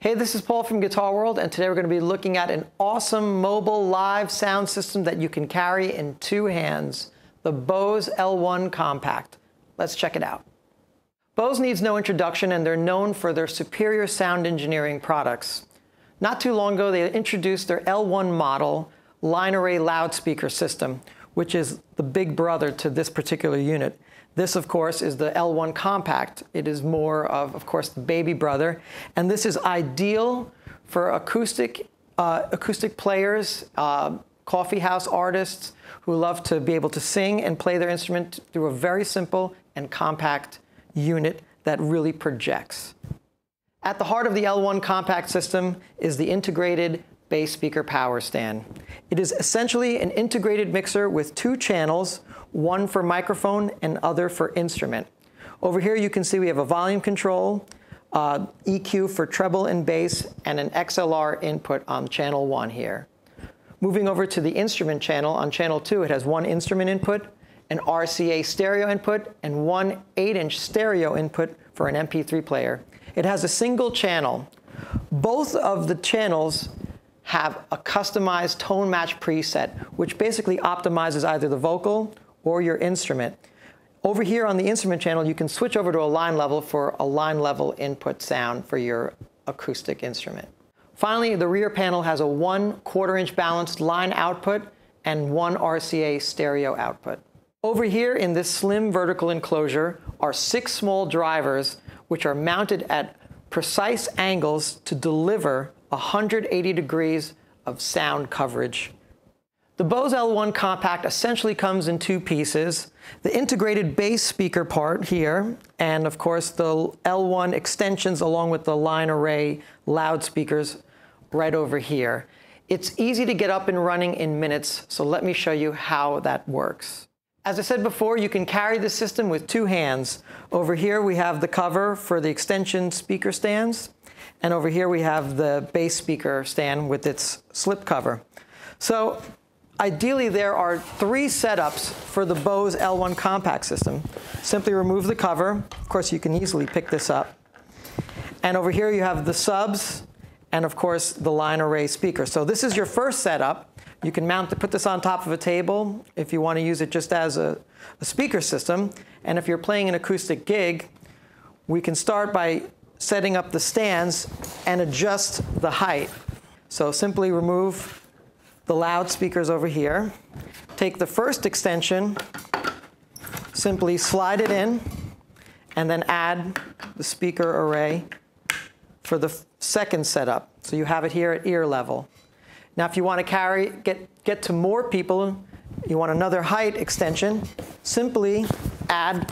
Hey, this is Paul from Guitar World, and today we're going to be looking at an awesome mobile live sound system that you can carry in two hands, the Bose L1 Compact. Let's check it out. Bose needs no introduction, and they're known for their superior sound engineering products. Not too long ago, they introduced their L1 model line array loudspeaker system, which is the big brother to this particular unit. This, of course, is the L1 Compact. It is more of, of course, the baby brother. And this is ideal for acoustic, uh, acoustic players, uh, coffee house artists who love to be able to sing and play their instrument through a very simple and compact unit that really projects. At the heart of the L1 Compact system is the integrated bass speaker power stand. It is essentially an integrated mixer with two channels, one for microphone and other for instrument. Over here you can see we have a volume control, uh, EQ for treble and bass, and an XLR input on channel one here. Moving over to the instrument channel, on channel two it has one instrument input, an RCA stereo input, and one 8-inch stereo input for an MP3 player. It has a single channel. Both of the channels have a customized tone match preset, which basically optimizes either the vocal or your instrument. Over here on the instrument channel, you can switch over to a line level for a line level input sound for your acoustic instrument. Finally, the rear panel has a one quarter inch balanced line output and one RCA stereo output. Over here in this slim vertical enclosure are six small drivers which are mounted at precise angles to deliver 180 degrees of sound coverage. The Bose L1 Compact essentially comes in two pieces. The integrated bass speaker part here, and of course the L1 extensions along with the line array loudspeakers right over here. It's easy to get up and running in minutes, so let me show you how that works. As I said before, you can carry the system with two hands. Over here we have the cover for the extension speaker stands. And over here we have the bass speaker stand with its slip cover. So ideally there are three setups for the Bose L1 compact system. Simply remove the cover. Of course, you can easily pick this up. And over here you have the subs and of course the line array speaker. So this is your first setup. You can mount, to put this on top of a table if you want to use it just as a, a speaker system. And if you're playing an acoustic gig, we can start by setting up the stands and adjust the height. So simply remove the loudspeakers over here. Take the first extension, simply slide it in, and then add the speaker array for the second setup. So you have it here at ear level. Now if you want to carry, get, get to more people, you want another height extension, simply add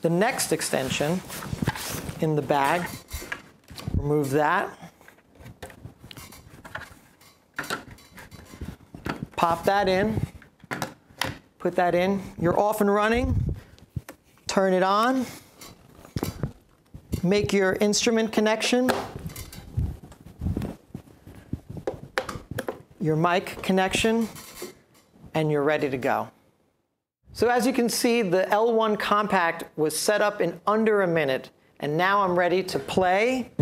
the next extension in the bag Remove that. Pop that in. Put that in. You're off and running. Turn it on. Make your instrument connection. Your mic connection. And you're ready to go. So as you can see, the L1 Compact was set up in under a minute. And now I'm ready to play.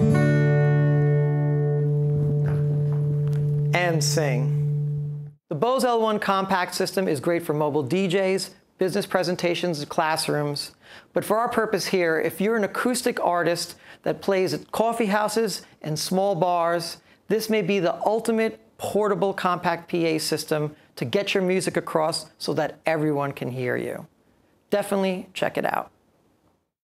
And sing. The Bose L1 compact system is great for mobile DJs, business presentations, classrooms. But for our purpose here, if you're an acoustic artist that plays at coffee houses and small bars, this may be the ultimate portable compact PA system to get your music across so that everyone can hear you. Definitely check it out.